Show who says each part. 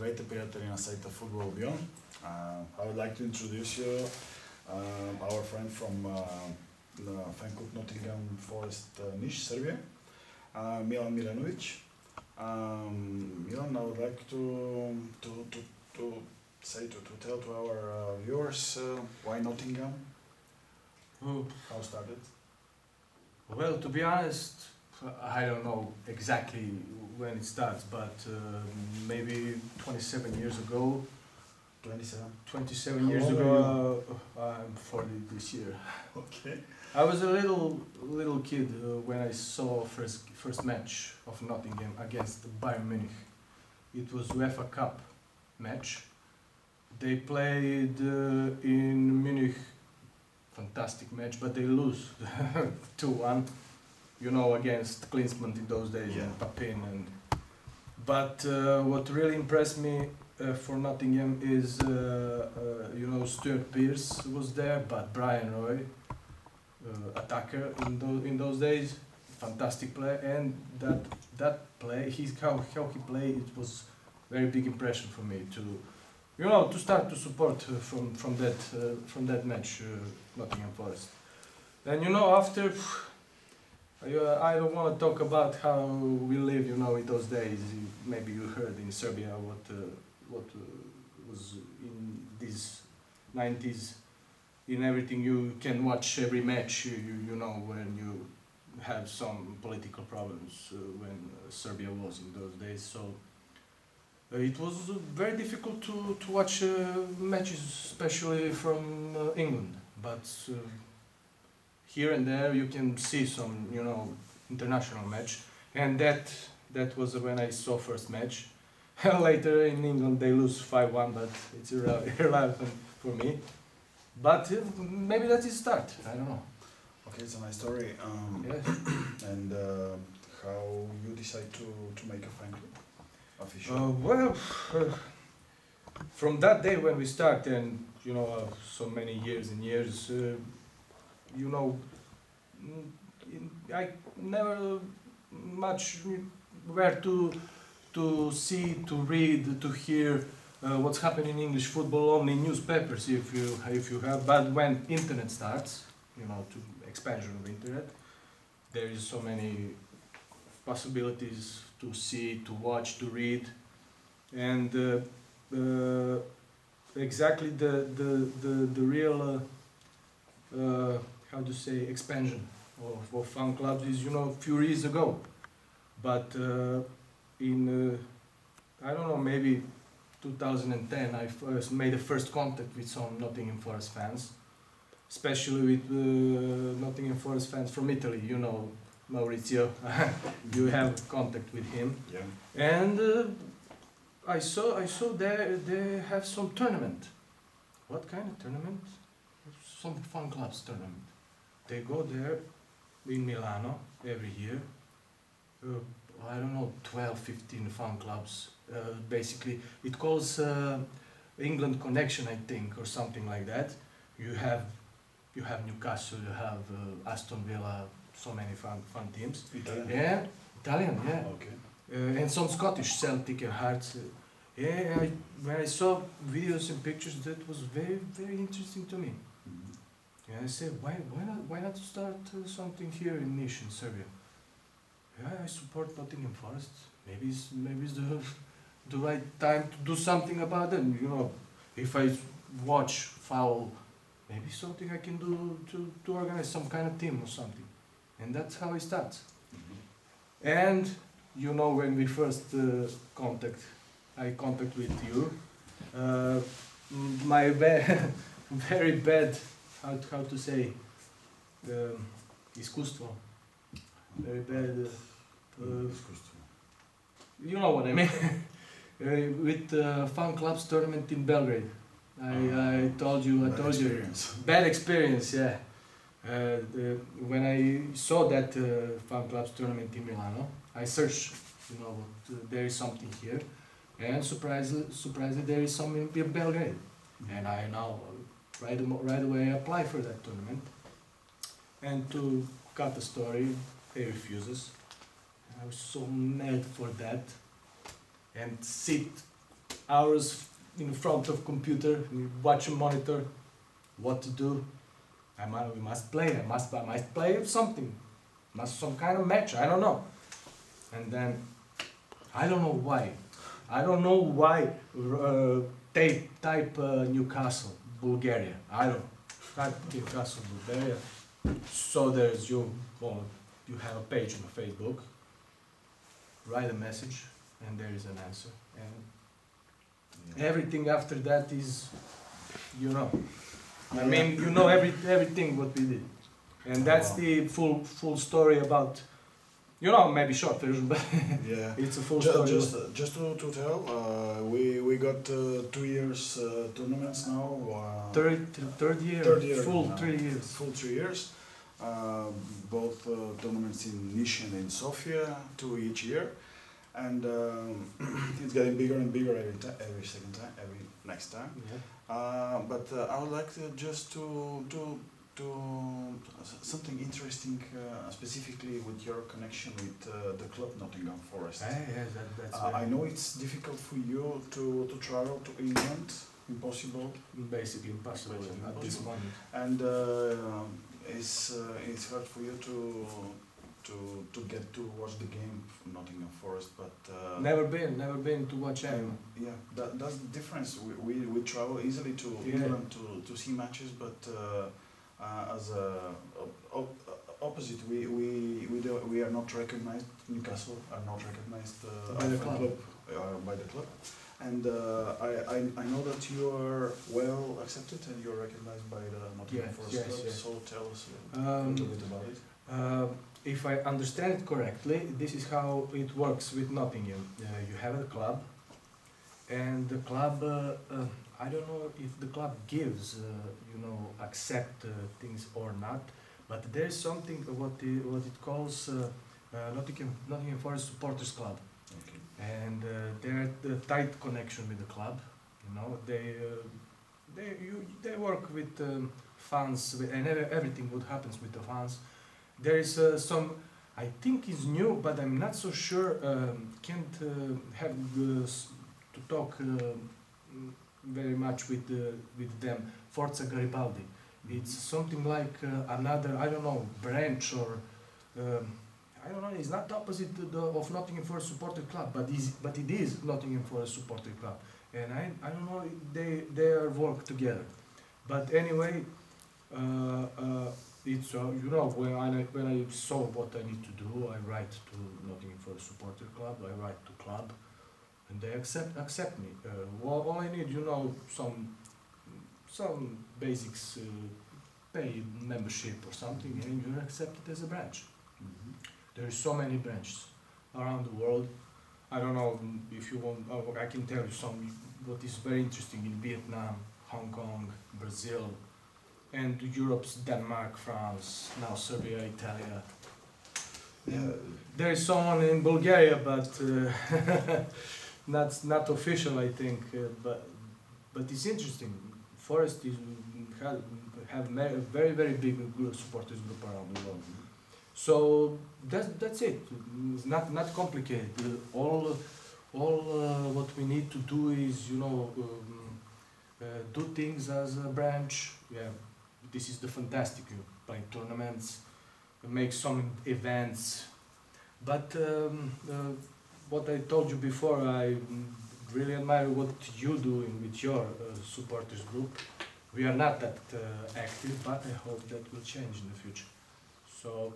Speaker 1: Здравейте, приятели на сайта Football Albion. Uh, I would like to introduce you uh, our friend from uh, the fan club Nottingham Forest uh, Nish, Serbia, uh, Milan Milenovic. Um, Milan, I would like to to to, to say to, to tell to our uh, viewers uh, why Nottingham.
Speaker 2: Oh.
Speaker 1: How started?
Speaker 2: Well, to be honest, I don't know exactly when it starts, but uh, maybe 27 years ago.
Speaker 1: 27.
Speaker 2: 27
Speaker 1: How
Speaker 2: years ago, uh, I'm 40 this year.
Speaker 1: Okay.
Speaker 2: I was a little little kid uh, when I saw first first match of Nottingham against Bayern Munich. It was UEFA Cup match. They played uh, in Munich. Fantastic match, but they lose 2-1. You know, against Klinsmann in those days
Speaker 1: Yeah.
Speaker 2: and Papin and. But uh, what really impressed me uh, for Nottingham is, uh, uh, you know, Stuart Pearce was there, but Bryan Roy, uh, attacker in those in those days, fantastic play, and that that play, he's how how he played, it was very big impression for me to, you know, to start to support uh, from from that uh, from that match, uh, Nottingham Forest, and you know after. I, uh, don't want to talk about how we live, you know, in those days. Maybe you heard in Serbia what uh, what uh, was in these 90s. In everything, you can watch every match. You, you, know when you have some political problems uh, when Serbia was in those days. So uh, it was very difficult to to watch uh, matches, especially from England. But here and there you can see some you know international match and that that was when I saw first match later in England they lose 5-1 but it's irre- irrelevant for me but uh, maybe that's his start I don't know
Speaker 1: Okay, it's a nice story. Um,
Speaker 2: yes.
Speaker 1: And uh, how you decide to, to make a fan club official?
Speaker 2: Uh, well, uh, from that day when we start, and you know, uh, so many years and years, uh, you know, I never much where to to see, to read, to hear uh, what's happening in English football only newspapers if you if you have. But when internet starts, you know, to expansion of internet, there is so many possibilities to see, to watch, to read, and uh, uh, exactly the the the, the real uh, uh, how to say expansion of, of fan clubs is you know a few years ago, but uh, in uh, I don't know maybe 2010 I first made the first contact with some Nottingham Forest fans, especially with uh, Nottingham Forest fans from Italy. You know Maurizio, you have contact with him
Speaker 1: yeah.
Speaker 2: and uh, I saw I saw they they have some tournament. What kind of tournament? Some fun clubs tournament. They go there in Milano every year. Uh, I don't know, 12, 15 fun clubs. Uh, basically, it calls uh, England Connection, I think, or something like that. You have you have Newcastle, you have uh, Aston Villa, so many fun fun teams.
Speaker 1: Italian?
Speaker 2: Yeah, Italian, yeah.
Speaker 1: Okay.
Speaker 2: Uh, and some Scottish Celtic and Hearts. Yeah, I, when I saw videos and pictures, that was very, very interesting to me. Yeah, I said, why, why not, why not start uh, something here in Niš in Serbia? Yeah, I support Nottingham Forest. Maybe it's, maybe it's the, the right time to do something about them. You know, if I watch, follow, maybe something I can do to, to organize some kind of team or something. And that's how it starts.
Speaker 1: Mhm.
Speaker 2: And you know when we first uh, contact, I contact with you. Uh, my ba- very bad, how to, how to say, um, iskustvo. Very bad. Uh, uh, you know what I mean. uh, with uh, fun clubs tournament in Belgrade. I, I told you, I
Speaker 1: Bad
Speaker 2: told you.
Speaker 1: experience.
Speaker 2: Bad experience, yeah. Uh, the, when I saw that uh, fan clubs tournament in Milano, I searched, you know, what, uh, there is something here, and surprisingly, surprisingly there is something in Be- Belgrade, and I now right, right away apply for that tournament. And to cut the story, he refuses. I was so mad for that, and sit hours in front of computer, watch a monitor, what to do. I might, we must play. I must, I must play something, must some kind of match. I don't know. And then, I don't know why. I don't know why. Uh, type type uh, Newcastle, Bulgaria. I don't type Newcastle, Bulgaria. So there's you. Well, you have a page on Facebook. Write a message, and there is an answer. And
Speaker 1: Yeah.
Speaker 2: everything after that is, you know. I mean, you know every everything what we did, and that's the full full story about. You know, maybe short version, but
Speaker 1: Yeah.
Speaker 2: it's a full
Speaker 1: Ju-
Speaker 2: story.
Speaker 1: Just, just to, to tell, uh, we we got uh, two years uh, tournaments now. Uh,
Speaker 2: third third year,
Speaker 1: Third year
Speaker 2: full
Speaker 1: now.
Speaker 2: three years.
Speaker 1: full three years. Uh, both uh, tournaments in Niš and in Sofia, two each year, and um, it's getting bigger and bigger every time, every second time, every next time.
Speaker 2: Yeah.
Speaker 1: Uh, but uh, I would like to just to to to something interesting, uh, specifically with your connection with uh, the club Nottingham Forest.
Speaker 2: Yeah, that, that's
Speaker 1: Uh, I know it's difficult for you to, to travel to England, impossible,
Speaker 2: basically impossible
Speaker 1: Basically
Speaker 2: at this
Speaker 1: impossible.
Speaker 2: moment.
Speaker 1: and uh, it's uh, it's hard for you to to to get to watch the game from Nottingham Forest, but uh,
Speaker 2: Never been, never been to watch any.
Speaker 1: yeah, that, that's the difference. We, we, we travel easily to
Speaker 2: Yeah.
Speaker 1: England to, to see matches, but uh, uh, as a op- op- opposite, we we we, do, we are not recognized. Newcastle are not recognized uh,
Speaker 2: By the club.
Speaker 1: uh, by the club, and uh, I, I I know that you are well accepted and you're recognized by the Nottingham
Speaker 2: Yes,
Speaker 1: Forest
Speaker 2: yes,
Speaker 1: club.
Speaker 2: yes.
Speaker 1: So tell us a
Speaker 2: Um,
Speaker 1: little bit about it.
Speaker 2: Uh, if I understand it correctly, this is how it works with Nottingham. Uh, you have a club, and the club, uh, uh, I don't know if the club gives, uh, you know, accept uh, things or not, but there is something what it, what it calls uh, uh, Nottingham, Nottingham Forest Supporters Club,
Speaker 1: Okay.
Speaker 2: and uh, they're the tight connection with the club. You know, they uh, they you, they work with um, fans and everything what happens with the fans. There is uh, some, I think is new, but I'm not so sure. Um, can't uh, have the, to talk uh, mm, very much with the, with them. Forza Garibaldi. It's something like uh, another I don't know branch or. Um, I don't know. It's not opposite to the, of Nottingham Forest Supporter Club, but is but it is Nottingham Forest Supporter Club, and I I don't know. They they are work together, but anyway, uh, uh, it's uh, you know when I when I saw what I need to do, I write to Nottingham Forest Supporter Club. I write to club, and they accept accept me. Uh, all, all I need, you know, some some basics, uh, pay membership or something, and you're accepted as a branch.
Speaker 1: Mhm.
Speaker 2: There are so many branches around the world. I don't know if you want. Oh, I can tell you some what is very interesting in Vietnam, Hong Kong, Brazil, and Europe's Denmark, France, now Serbia, Italy.
Speaker 1: Yeah.
Speaker 2: There is someone in Bulgaria, but uh, not not official, I think. Uh, but but it's interesting. Forest is have have very very big group supporters group around the world. So that's that's it. It's not not complicated. Uh, All all uh, what we need to do is you know um, uh, do things as a branch. Yeah, this is the fantastic. Play tournaments, make some events, but um, uh, what I told you before, I really admire what you doing with your uh, supporters group. We are not that uh, active, but I hope that will change in the future. So